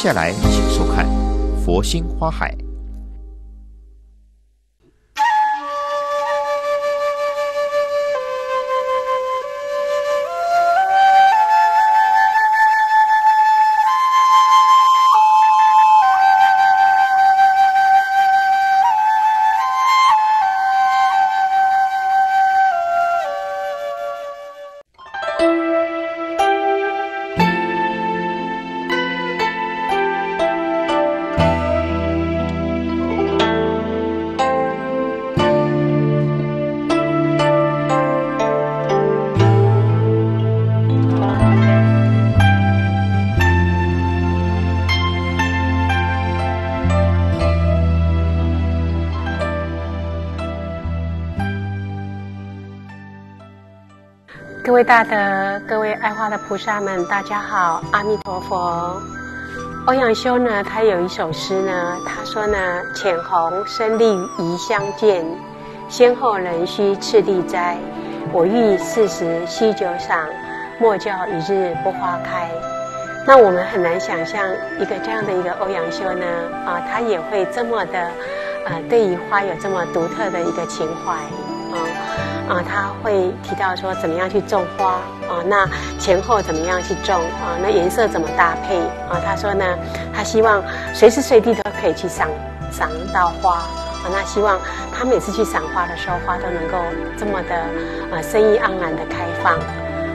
接下来，请收看《佛心花海》。位大德，各位爱花的菩萨们，大家好，阿弥陀佛。欧阳修呢，他有一首诗呢，他说呢：“浅红深绿宜相见，先后人须次第栽。我欲四时须酒赏，莫教一日不花开。”那我们很难想象一个这样的一个欧阳修呢，啊，他也会这么的，呃，对于花有这么独特的一个情怀，啊。他会提到说怎么样去种花啊，那前后怎么样去种啊，那颜色怎么搭配啊？他说呢，他希望随时随地都可以去赏赏到花啊，那希望他每次去赏花的时候，花都能够这么的啊生意盎然的开放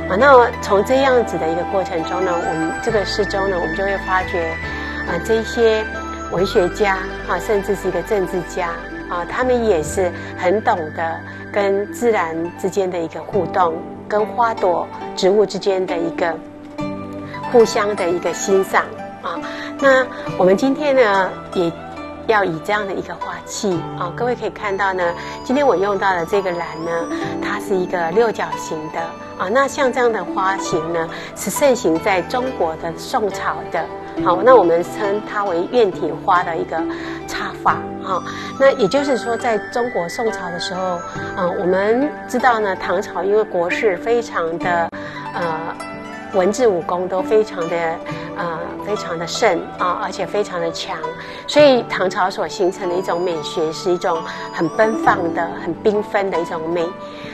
啊。那从这样子的一个过程中呢，我们这个诗中呢，我们就会发觉啊，这些文学家啊，甚至是一个政治家。啊，他们也是很懂得跟自然之间的一个互动，跟花朵、植物之间的一个互相的一个欣赏啊。那我们今天呢，也要以这样的一个花器啊，各位可以看到呢，今天我用到的这个兰呢，它是一个六角形的啊。那像这样的花型呢，是盛行在中国的宋朝的。好，那我们称它为院体花的一个插法哈。那也就是说，在中国宋朝的时候，嗯，我们知道呢，唐朝因为国势非常的呃，文治武功都非常的呃非常的盛啊，而且非常的强，所以唐朝所形成的一种美学是一种很奔放的、很缤纷的一种美。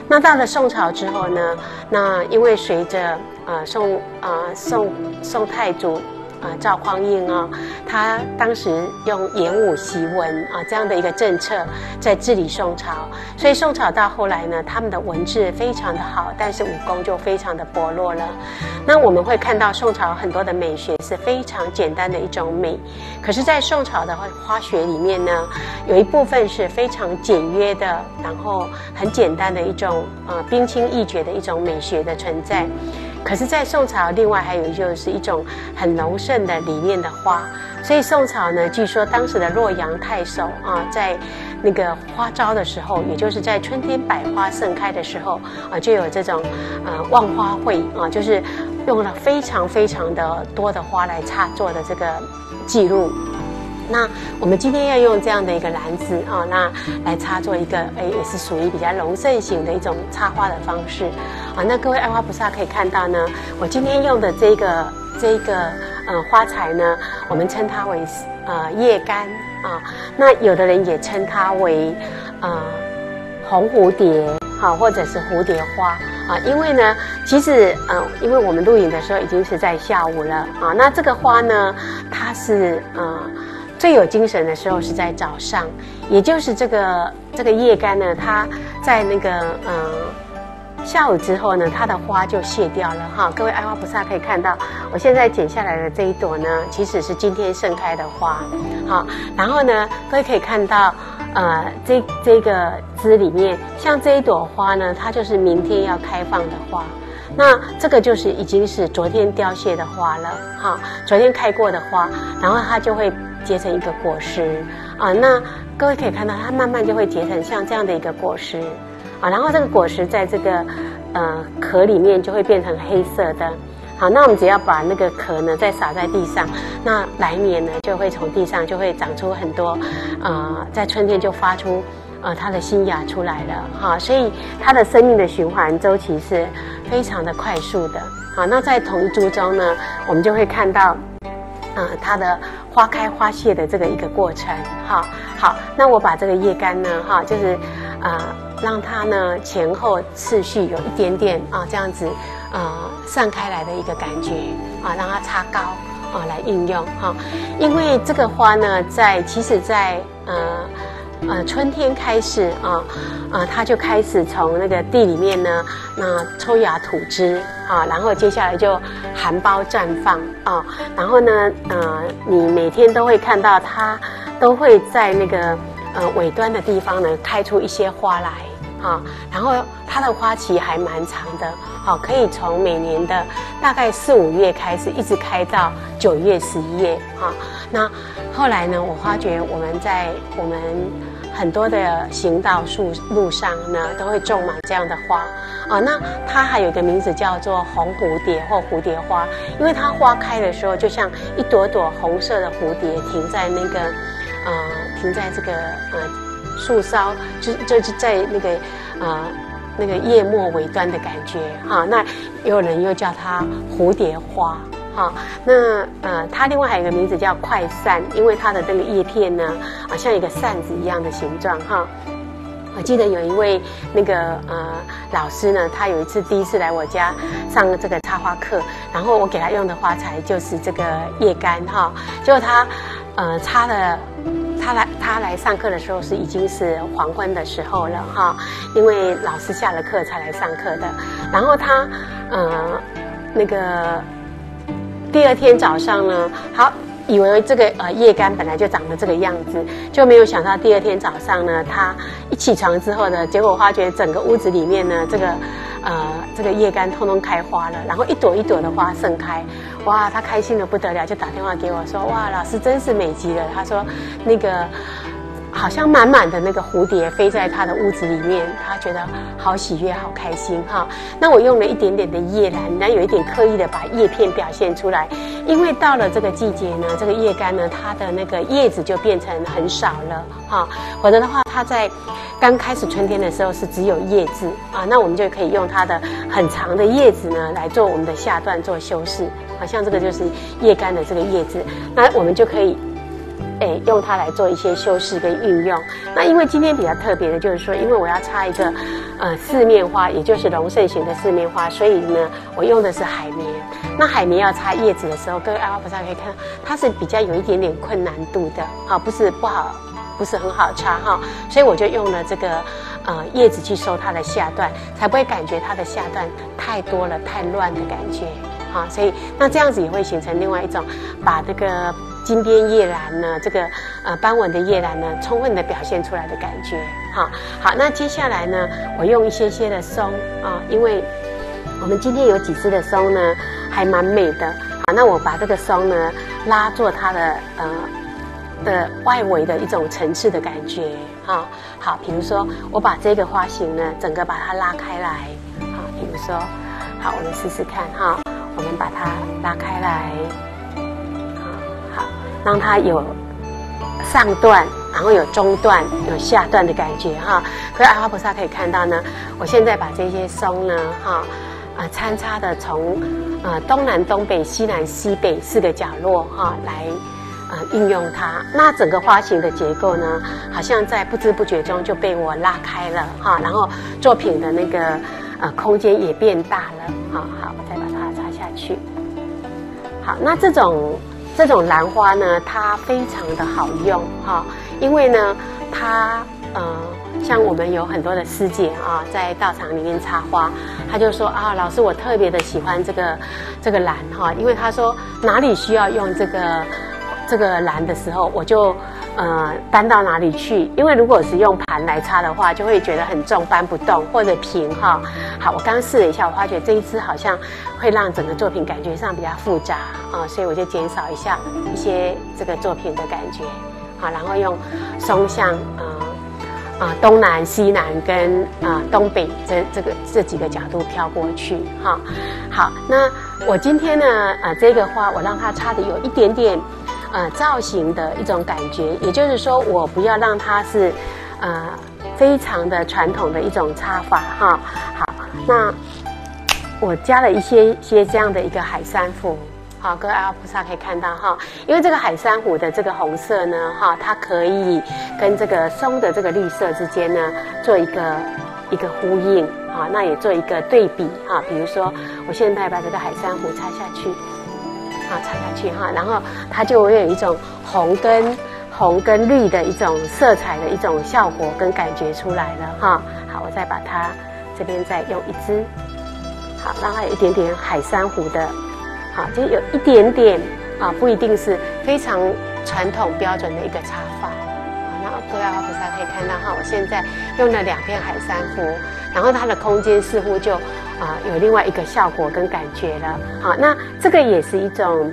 那到了宋朝之后呢，那因为随着呃宋啊宋宋太祖。啊，赵匡胤啊，他当时用言武习文啊这样的一个政策在治理宋朝，所以宋朝到后来呢，他们的文字非常的好，但是武功就非常的薄弱了。那我们会看到宋朝很多的美学是非常简单的一种美，可是，在宋朝的花学里面呢，有一部分是非常简约的，然后很简单的一种呃冰清玉洁的一种美学的存在。可是，在宋朝，另外还有就是一种很浓盛的理念的花，所以宋朝呢，据说当时的洛阳太守啊，在那个花朝的时候，也就是在春天百花盛开的时候啊，就有这种呃望花会啊，就是用了非常非常的多的花来插做的这个记录。那我们今天要用这样的一个篮子啊，那来插做一个，哎，也是属于比较隆盛型的一种插花的方式啊。那各位爱花菩萨可以看到呢，我今天用的这个这个呃花材呢，我们称它为呃叶干啊。那有的人也称它为呃红蝴蝶哈，或者是蝴蝶花啊。因为呢，其实嗯，因为我们录影的时候已经是在下午了啊。那这个花呢，它是嗯。最有精神的时候是在早上，也就是这个这个叶干呢，它在那个嗯下午之后呢，它的花就谢掉了哈。各位爱花菩萨可以看到，我现在剪下来的这一朵呢，其实是今天盛开的花，好，然后呢，各位可以看到，呃，这这个枝里面，像这一朵花呢，它就是明天要开放的花。那这个就是已经是昨天凋谢的花了哈，昨天开过的花，然后它就会结成一个果实啊。那各位可以看到，它慢慢就会结成像这样的一个果实啊。然后这个果实在这个呃壳里面就会变成黑色的。好，那我们只要把那个壳呢再撒在地上，那来年呢就会从地上就会长出很多，呃，在春天就发出呃它的新芽出来了哈，所以它的生命的循环周期是非常的快速的。好，那在同一株中呢，我们就会看到，呃，它的花开花谢的这个一个过程。哈，好，那我把这个叶干呢，哈，就是啊，让它呢前后次序有一点点啊这样子。呃，散开来的一个感觉啊，让它插高啊来应用哈，因为这个花呢，在其实，在呃呃春天开始啊啊，它就开始从那个地里面呢，那抽芽吐枝啊，然后接下来就含苞绽放啊，然后呢，呃，你每天都会看到它都会在那个呃尾端的地方呢开出一些花来啊，然后它的花期还蛮长的。好，可以从每年的大概四五月开始，一直开到九月、十一月。啊，那后来呢？我发觉我们在我们很多的行道树路上呢，都会种满这样的花。啊，那它还有一个名字叫做红蝴蝶或蝴蝶花，因为它花开的时候，就像一朵朵红色的蝴蝶停在那个呃，停在这个呃树梢，就就是在那个呃。那个叶末尾端的感觉哈，那有人又叫它蝴蝶花好，那呃，它另外还有一个名字叫快扇，因为它的这个叶片呢，啊像一个扇子一样的形状哈。我记得有一位那个呃老师呢，他有一次第一次来我家上这个插花课，然后我给他用的花材就是这个叶干哈，结果他呃插了。他来他来上课的时候是已经是黄昏的时候了哈，因为老师下了课才来上课的。然后他呃那个第二天早上呢，好以为这个呃叶干本来就长得这个样子，就没有想到第二天早上呢，他一起床之后呢，结果发觉整个屋子里面呢这个。呃，这个叶干通通开花了，然后一朵一朵的花盛开，哇，他开心的不得了，就打电话给我说，哇，老师真是美极了。他说，那个。好像满满的那个蝴蝶飞在他的屋子里面，他觉得好喜悦、好开心哈。那我用了一点点的叶兰，那有一点刻意的把叶片表现出来，因为到了这个季节呢，这个叶干呢，它的那个叶子就变成很少了哈。否则的话，它在刚开始春天的时候是只有叶子啊，那我们就可以用它的很长的叶子呢来做我们的下段做修饰，好像这个就是叶干的这个叶子，那我们就可以。哎，用它来做一些修饰跟运用。那因为今天比较特别的，就是说，因为我要插一个呃四面花，也就是龙盛型的四面花，所以呢，我用的是海绵。那海绵要插叶子的时候，各位阿花菩萨可以看，它是比较有一点点困难度的，哈，不是不好，不是很好插哈。所以我就用了这个呃叶子去收它的下段，才不会感觉它的下段太多了、太乱的感觉，哈。所以那这样子也会形成另外一种把这个。金边叶兰呢，这个呃斑纹的叶兰呢，充分的表现出来的感觉，哈好，那接下来呢，我用一些些的松啊，因为我们今天有几支的松呢，还蛮美的，好，那我把这个松呢拉做它的呃的外围的一种层次的感觉，哈好，比如说我把这个花型呢，整个把它拉开来，好，比如说好，我们试试看哈，我们把它拉开来。让它有上段，然后有中段，有下段的感觉哈。可是阿花菩萨可以看到呢，我现在把这些松呢，哈，啊，参差的从呃东南东北西南西北四个角落哈来啊运用它。那整个花型的结构呢，好像在不知不觉中就被我拉开了哈。然后作品的那个呃空间也变大了。哈好，我再把它插下去。好，那这种。这种兰花呢，它非常的好用哈，因为呢，它呃，像我们有很多的师姐啊，在道场里面插花，她就说啊，老师我特别的喜欢这个这个兰哈，因为她说哪里需要用这个这个兰的时候，我就呃搬到哪里去，因为如果是用盘来插的话，就会觉得很重搬不动或者平哈。好，我刚刚试了一下，我发觉这一支好像会让整个作品感觉上比较复杂啊，所以我就减少一下一些这个作品的感觉，好，然后用松向啊。啊，东南、西南跟啊东北这这个这几个角度飘过去，哈，好，那我今天呢，呃，这个花我让它插的有一点点，呃，造型的一种感觉，也就是说，我不要让它是，呃，非常的传统的一种插法，哈，好，那我加了一些些这样的一个海珊瑚。好，各位阿菩萨可以看到哈，因为这个海珊瑚的这个红色呢，哈，它可以跟这个松的这个绿色之间呢做一个一个呼应啊，那也做一个对比哈。比如说，我现在把这个海珊瑚插下去，啊，插下去哈，然后它就会有一种红跟红跟绿的一种色彩的一种效果跟感觉出来了哈。好，我再把它这边再用一支，好，让它有一点点海珊瑚的。好，就有一点点啊，不一定是非常传统标准的一个插法。各位阿菩萨可以看到哈，我现在用了两片海珊瑚，然后它的空间似乎就啊有另外一个效果跟感觉了。好，那这个也是一种，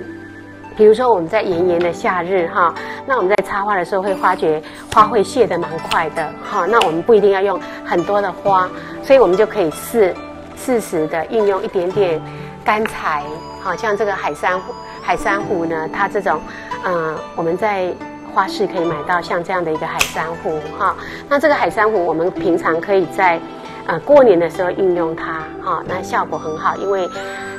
比如说我们在炎炎的夏日哈，那我们在插花的时候会发觉花会谢得蛮快的。哈，那我们不一定要用很多的花，所以我们就可以适适时的运用一点点干柴。好像这个海珊瑚，海珊瑚呢，它这种，嗯，我们在花市可以买到像这样的一个海珊瑚哈。那这个海珊瑚，我们平常可以在，呃，过年的时候运用它哈，那效果很好，因为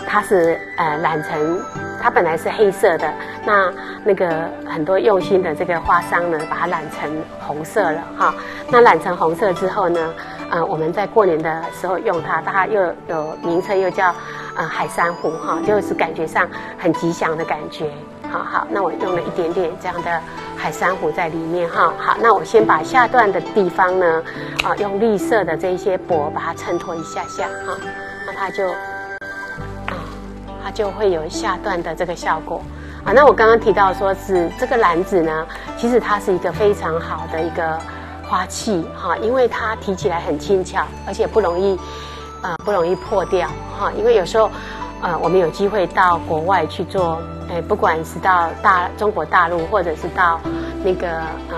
它是呃染成，它本来是黑色的，那那个很多用心的这个花商呢，把它染成红色了哈。那染成红色之后呢，呃，我们在过年的时候用它，它又有名称又叫。呃，海珊瑚哈，就是感觉上很吉祥的感觉。好好，那我用了一点点这样的海珊瑚在里面哈。好，那我先把下段的地方呢，啊，用绿色的这些薄把它衬托一下下哈，那它就啊，它就会有下段的这个效果。啊，那我刚刚提到说是这个篮子呢，其实它是一个非常好的一个花器哈，因为它提起来很轻巧，而且不容易。啊，不容易破掉哈，因为有时候，呃，我们有机会到国外去做，哎，不管是到大中国大陆，或者是到那个呃，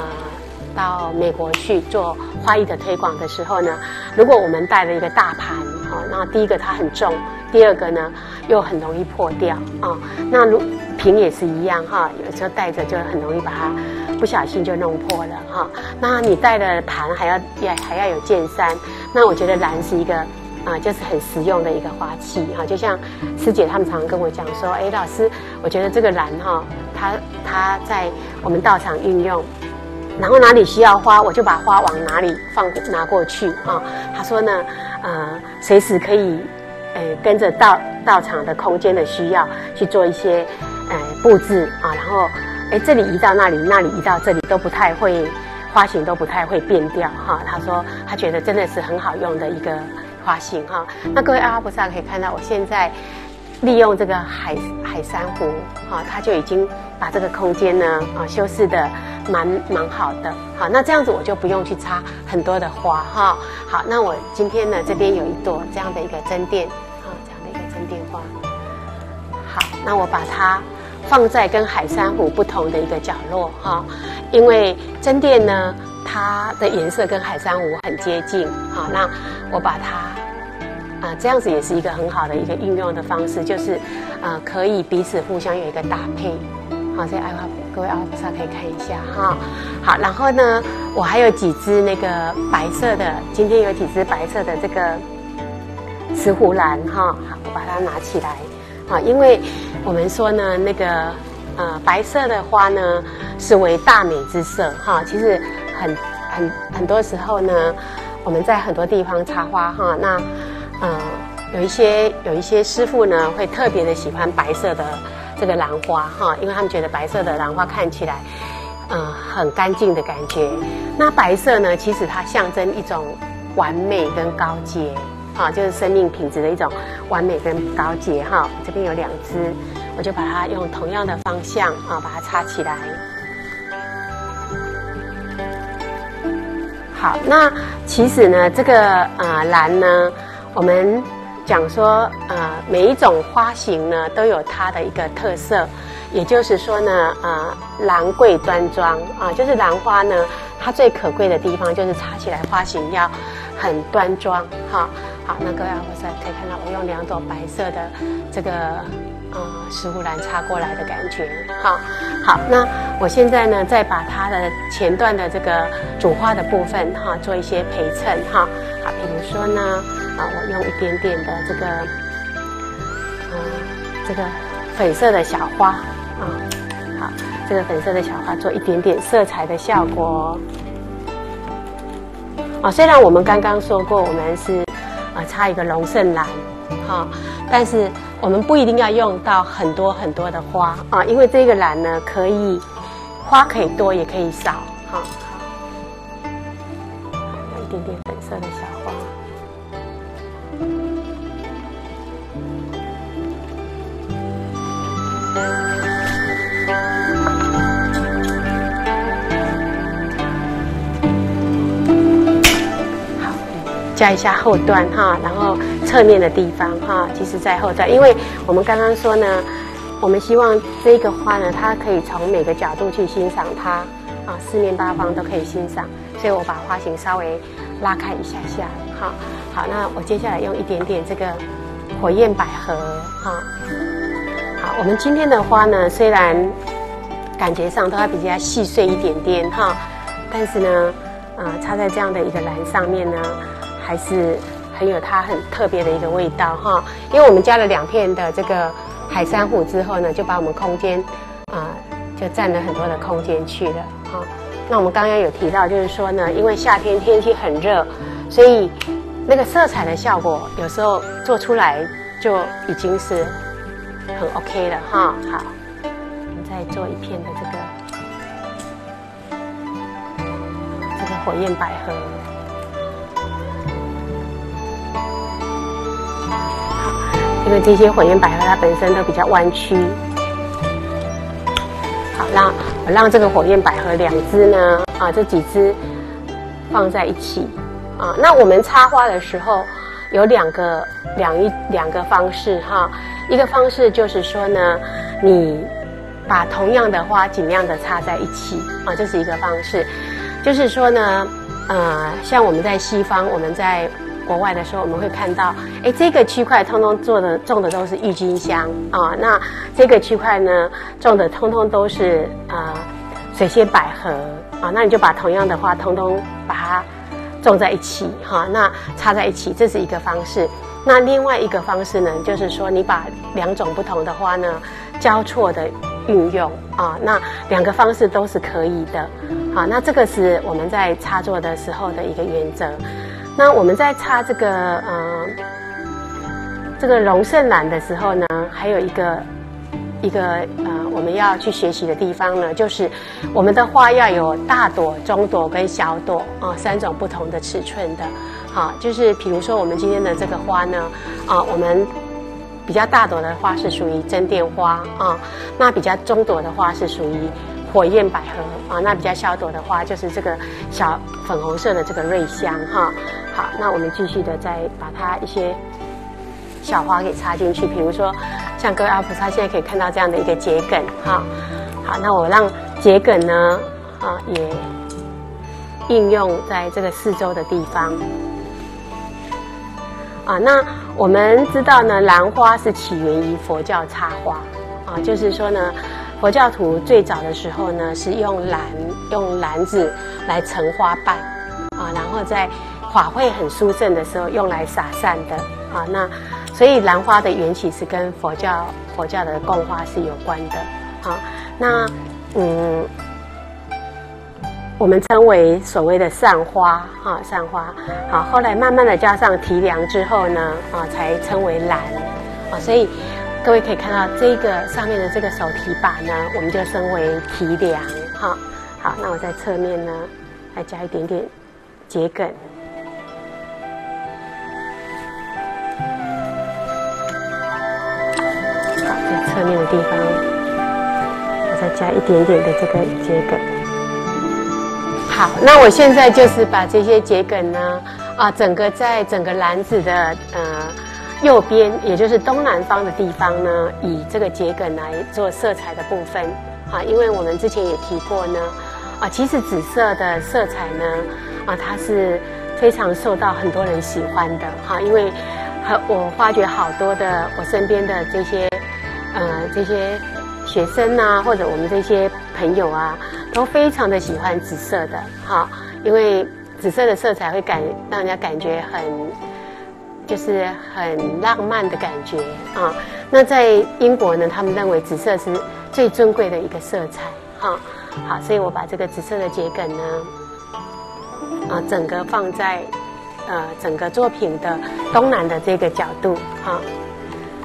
到美国去做花艺的推广的时候呢，如果我们带了一个大盘，哈，那第一个它很重，第二个呢又很容易破掉啊。那如瓶也是一样哈，有时候带着就很容易把它不小心就弄破了哈。那你带的盘还要也还要有剑山，那我觉得蓝是一个。啊，就是很实用的一个花器哈，就像师姐他们常常跟我讲说，哎，老师，我觉得这个兰哈，它它在我们道场运用，然后哪里需要花，我就把花往哪里放拿过去啊。他说呢，呃，随时可以，呃，跟着道道场的空间的需要去做一些，呃，布置啊，然后，哎，这里移到那里，那里移到这里，都不太会花型都不太会变掉哈。他说他觉得真的是很好用的一个。花型哈，那各位阿拉伯萨可以看到，我现在利用这个海海珊瑚哈，它就已经把这个空间呢啊修饰的蛮蛮好的。好，那这样子我就不用去插很多的花哈。好，那我今天呢这边有一朵这样的一个针垫啊，这样的一个针垫花。好，那我把它放在跟海珊瑚不同的一个角落哈，因为针垫呢。它的颜色跟海珊瑚很接近，好，那我把它啊这样子也是一个很好的一个运用的方式，就是啊可以彼此互相有一个搭配，好，所以爱花各位阿菩萨可以看一下哈，好，然后呢我还有几只那个白色的，今天有几只白色的这个石斛兰哈，好，我把它拿起来，好，因为我们说呢那个呃白色的花呢是为大美之色哈，其实。很很很多时候呢，我们在很多地方插花哈，那嗯有一些有一些师傅呢会特别的喜欢白色的这个兰花哈，因为他们觉得白色的兰花看起来嗯很干净的感觉。那白色呢，其实它象征一种完美跟高洁啊，就是生命品质的一种完美跟高洁哈。这边有两支，我就把它用同样的方向啊把它插起来。好，那其实呢，这个呃兰呢，我们讲说呃每一种花型呢都有它的一个特色，也就是说呢，呃兰贵端庄啊，就是兰花呢，它最可贵的地方就是插起来花型要很端庄哈。好，那各位阿婆可以看到我用两朵白色的这个。呃，石斛兰插过来的感觉，好，好，那我现在呢，再把它的前段的这个主花的部分哈，做一些陪衬哈，好，比如说呢，啊，我用一点点的这个，呃，这个粉色的小花啊，好，这个粉色的小花做一点点色彩的效果，啊，虽然我们刚刚说过，我们是插一个龙胜兰，哈，但是。我们不一定要用到很多很多的花啊，因为这个兰呢，可以花可以多，也可以少，哈。加一下后段哈，然后。侧面的地方哈，其实在后段，因为我们刚刚说呢，我们希望这个花呢，它可以从每个角度去欣赏它啊，四面八方都可以欣赏，所以我把花型稍微拉开一下下，好，好，那我接下来用一点点这个火焰百合哈，好，我们今天的花呢，虽然感觉上都要比较细碎一点点哈，但是呢，啊，插在这样的一个篮上面呢，还是。很有它很特别的一个味道哈，因为我们加了两片的这个海珊瑚之后呢，就把我们空间啊就占了很多的空间去了哈。那我们刚刚有提到，就是说呢，因为夏天天气很热，所以那个色彩的效果有时候做出来就已经是很 OK 了哈。好，我们再做一片的这个这个火焰百合。因为这些火焰百合它本身都比较弯曲，好，让我让这个火焰百合两支呢，啊，这几支放在一起，啊，那我们插花的时候有两个两一两个方式哈，一个方式就是说呢，你把同样的花尽量的插在一起，啊，这是一个方式，就是说呢，呃，像我们在西方，我们在。国外的时候，我们会看到，哎，这个区块通通做的种的都是郁金香啊，那这个区块呢种的通通都是啊水仙百合啊，那你就把同样的花通通把它种在一起哈，那插在一起，这是一个方式。那另外一个方式呢，就是说你把两种不同的花呢交错的运用啊，那两个方式都是可以的。好，那这个是我们在插座的时候的一个原则。那我们在插这个呃这个龙胜兰的时候呢，还有一个一个呃我们要去学习的地方呢，就是我们的花要有大朵、中朵跟小朵啊三种不同的尺寸的。好，就是比如说我们今天的这个花呢，啊我们比较大朵的花是属于真垫花啊，那比较中朵的花是属于。火焰百合啊，那比较小朵的花就是这个小粉红色的这个瑞香哈。好，那我们继续的再把它一些小花给插进去，比如说像各位阿菩萨现在可以看到这样的一个桔梗哈。好，那我让桔梗呢啊也应用在这个四周的地方。啊，那我们知道呢，兰花是起源于佛教插花啊，就是说呢。佛教徒最早的时候呢，是用篮用篮子来盛花瓣啊，然后在法会很殊胜的时候用来洒散的啊。那所以兰花的缘起是跟佛教佛教的供花是有关的啊。那嗯，我们称为所谓的散花啊，散花好。后来慢慢的加上提梁之后呢啊，才称为兰啊。所以。各位可以看到这个上面的这个手提把呢，我们就称为提梁哈。好，那我在侧面呢，再加一点点桔梗。好，在侧面的地方，我再加一点点的这个桔梗。好，那我现在就是把这些桔梗呢，啊，整个在整个篮子的呃右边，也就是东南方的地方呢，以这个桔梗来做色彩的部分啊，因为我们之前也提过呢，啊，其实紫色的色彩呢，啊，它是非常受到很多人喜欢的哈，因为和我发觉好多的我身边的这些呃这些学生啊，或者我们这些朋友啊。都非常的喜欢紫色的哈，因为紫色的色彩会感让人家感觉很，就是很浪漫的感觉啊。那在英国呢，他们认为紫色是最尊贵的一个色彩哈。好，所以我把这个紫色的桔梗呢，啊，整个放在呃整个作品的东南的这个角度哈。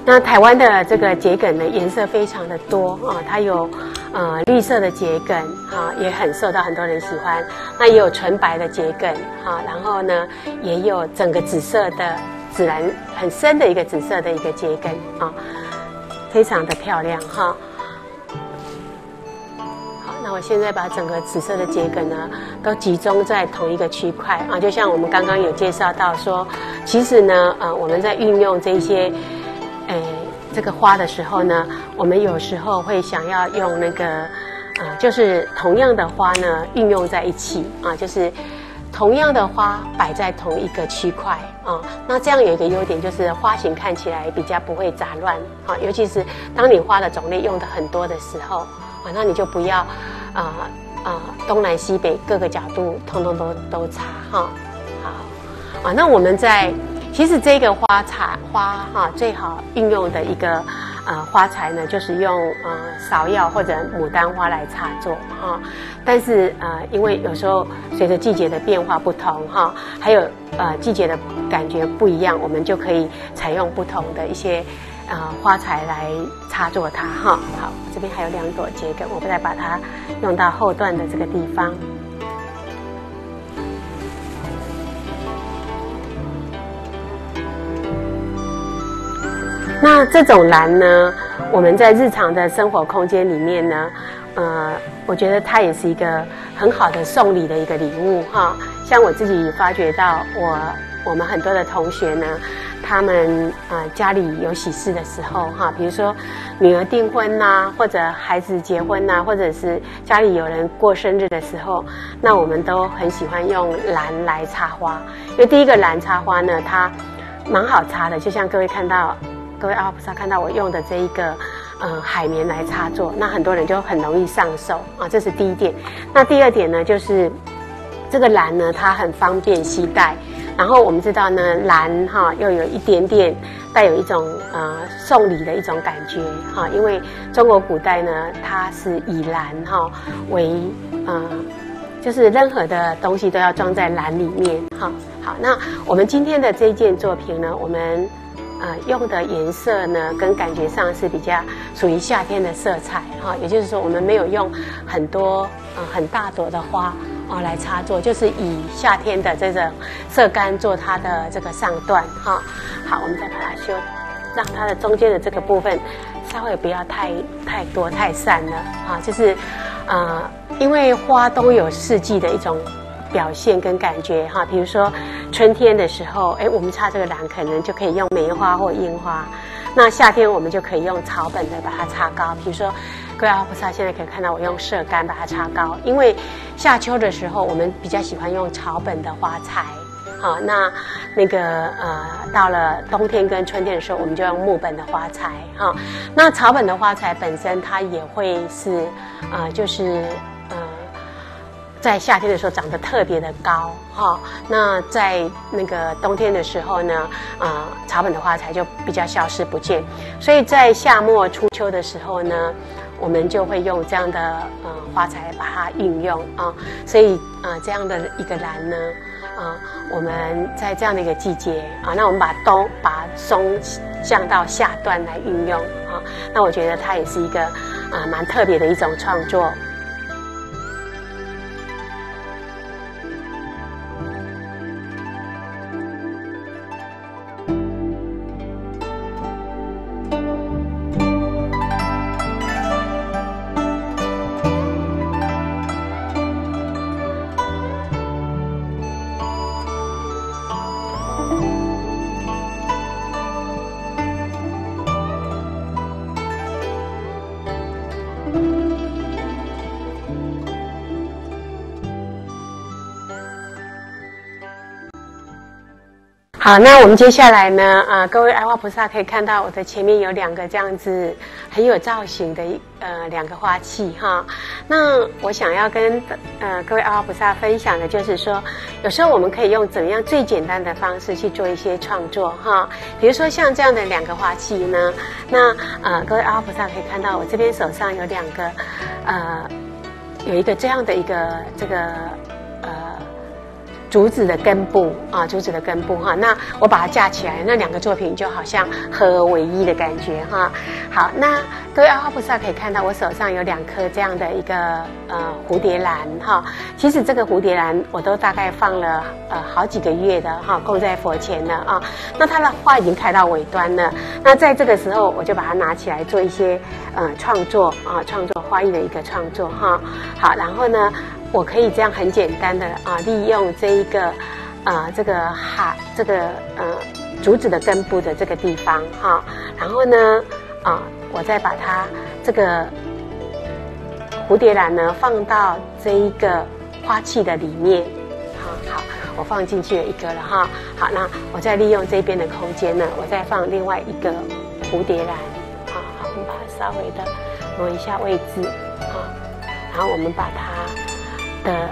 那台湾的这个桔梗呢，颜色非常的多啊，它有。呃，绿色的桔梗啊，也很受到很多人喜欢。那也有纯白的桔梗哈，然后呢，也有整个紫色的紫蓝很深的一个紫色的一个桔梗啊，非常的漂亮哈。好，那我现在把整个紫色的桔梗呢，都集中在同一个区块啊，就像我们刚刚有介绍到说，其实呢，呃，我们在运用这些，诶。这个花的时候呢，我们有时候会想要用那个，呃，就是同样的花呢运用在一起啊，就是同样的花摆在同一个区块啊。那这样有一个优点就是花型看起来比较不会杂乱啊，尤其是当你花的种类用的很多的时候啊，那你就不要啊啊东南西北各个角度通通都都擦哈。好啊，那我们在。其实这个花插花哈最好运用的一个呃花材呢，就是用呃芍药或者牡丹花来插作哈。但是呃，因为有时候随着季节的变化不同哈，还有呃季节的感觉不一样，我们就可以采用不同的一些呃花材来插作它哈。好，这边还有两朵桔梗，我再把它用到后段的这个地方。那这种蓝呢，我们在日常的生活空间里面呢，呃，我觉得它也是一个很好的送礼的一个礼物哈。像我自己发觉到，我我们很多的同学呢，他们呃家里有喜事的时候哈，比如说女儿订婚呐，或者孩子结婚呐，或者是家里有人过生日的时候，那我们都很喜欢用蓝来插花。因为第一个蓝插花呢，它蛮好插的，就像各位看到。各位阿菩萨看到我用的这一个，呃，海绵来插座，那很多人就很容易上手啊，这是第一点。那第二点呢，就是这个蓝呢，它很方便携带。然后我们知道呢，蓝哈又有一点点带有一种呃送礼的一种感觉哈，因为中国古代呢，它是以蓝哈为呃，就是任何的东西都要装在蓝里面哈。好，那我们今天的这件作品呢，我们。呃，用的颜色呢，跟感觉上是比较属于夏天的色彩哈，也就是说，我们没有用很多呃很大朵的花哦来插作，就是以夏天的这种色干做它的这个上段哈。好，我们再把它修，让它的中间的这个部分稍微不要太太多太散了啊，就是呃，因为花都有四季的一种。表现跟感觉哈，比如说春天的时候，哎，我们插这个兰可能就可以用梅花或樱花；那夏天我们就可以用草本的把它插高，比如说各位阿菩萨现在可以看到我用射干把它插高，因为夏秋的时候我们比较喜欢用草本的花材，好，那那个呃到了冬天跟春天的时候，我们就用木本的花材哈。那草本的花材本身它也会是呃就是。在夏天的时候长得特别的高哈，那在那个冬天的时候呢，啊，草本的花材就比较消失不见，所以在夏末初秋的时候呢，我们就会用这样的呃花材把它运用啊，所以啊这样的一个蓝呢，啊我们在这样的一个季节啊，那我们把冬把松降到下段来运用啊，那我觉得它也是一个啊蛮特别的一种创作。好，那我们接下来呢？啊，各位爱花菩萨可以看到我的前面有两个这样子很有造型的呃两个花器哈。那我想要跟呃各位爱花菩萨分享的就是说，有时候我们可以用怎么样最简单的方式去做一些创作哈。比如说像这样的两个花器呢，那呃各位爱花菩萨可以看到我这边手上有两个呃有一个这样的一个这个。竹子的根部啊，竹子的根部哈，那我把它架起来，那两个作品就好像合而为一的感觉哈。好，那各位阿花菩萨可以看到，我手上有两颗这样的一个呃蝴蝶兰哈。其实这个蝴蝶兰我都大概放了呃好几个月的哈，供在佛前了啊。那它的花已经开到尾端了，那在这个时候我就把它拿起来做一些呃创作啊，创作花艺的一个创作哈。好，然后呢？我可以这样很简单的啊，利用这一个啊，这个哈，这个呃竹子的根部的这个地方哈，然后呢啊，我再把它这个蝴蝶兰呢放到这一个花器的里面，好好，我放进去了一个了哈，好，那我再利用这边的空间呢，我再放另外一个蝴蝶兰，啊好，我们把它稍微的挪一下位置，啊，然后我们把它。的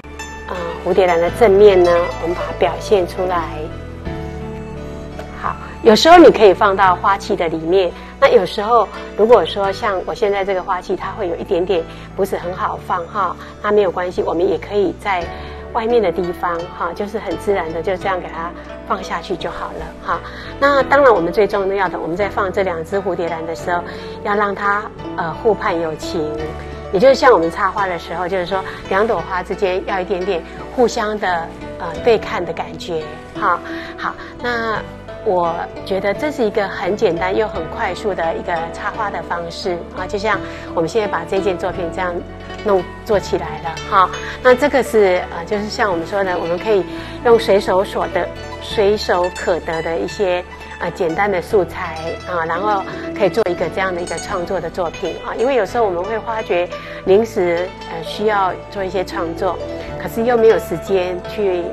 呃蝴蝶兰的正面呢，我们把它表现出来。好，有时候你可以放到花器的里面。那有时候如果说像我现在这个花器，它会有一点点不是很好放哈，那没有关系，我们也可以在外面的地方哈，就是很自然的就这样给它放下去就好了哈。那当然，我们最重要的，我们在放这两只蝴蝶兰的时候，要让它呃互盼有情。也就是像我们插花的时候，就是说两朵花之间要一点点互相的呃对看的感觉，哈，好，那我觉得这是一个很简单又很快速的一个插花的方式啊，就像我们现在把这件作品这样弄做起来了，哈，那这个是呃，就是像我们说的，我们可以用随手所得、随手可得的一些。呃，简单的素材啊，然后可以做一个这样的一个创作的作品啊。因为有时候我们会发觉临时呃需要做一些创作，可是又没有时间去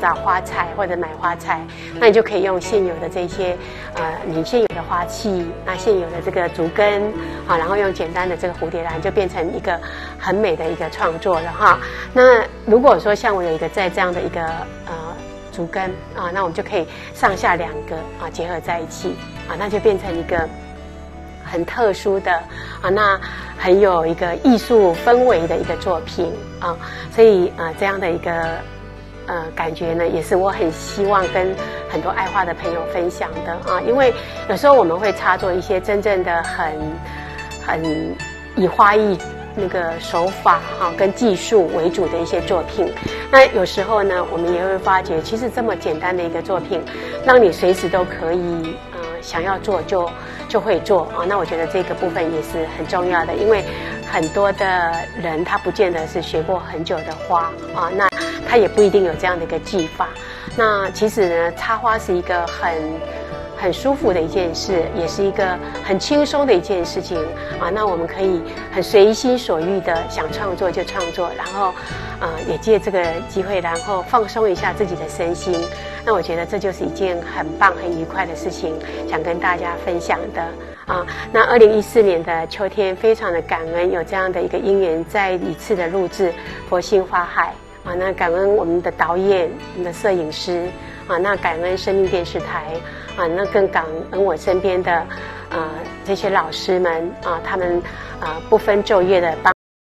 找花材或者买花材，那你就可以用现有的这些呃你现有的花器，那现有的这个竹根啊，然后用简单的这个蝴蝶兰，就变成一个很美的一个创作了哈。那如果说像我有一个在这样的一个呃。竹根啊，那我们就可以上下两个啊结合在一起啊，那就变成一个很特殊的啊，那很有一个艺术氛围的一个作品啊，所以啊这样的一个呃感觉呢，也是我很希望跟很多爱花的朋友分享的啊，因为有时候我们会插作一些真正的很很以花艺。那个手法哈跟技术为主的一些作品，那有时候呢，我们也会发觉，其实这么简单的一个作品，让你随时都可以呃想要做就就会做啊。那我觉得这个部分也是很重要的，因为很多的人他不见得是学过很久的花啊，那他也不一定有这样的一个技法。那其实呢，插花是一个很。很舒服的一件事，也是一个很轻松的一件事情啊。那我们可以很随心所欲的想创作就创作，然后，啊，也借这个机会，然后放松一下自己的身心。那我觉得这就是一件很棒、很愉快的事情，想跟大家分享的啊。那二零一四年的秋天，非常的感恩有这样的一个因缘，再一次的录制《佛心花海》那感恩我们的导演、我们的摄影师啊。那感恩生命电视台。啊，那更感恩我身边的，啊，这些老师们啊，他们啊不分昼夜的帮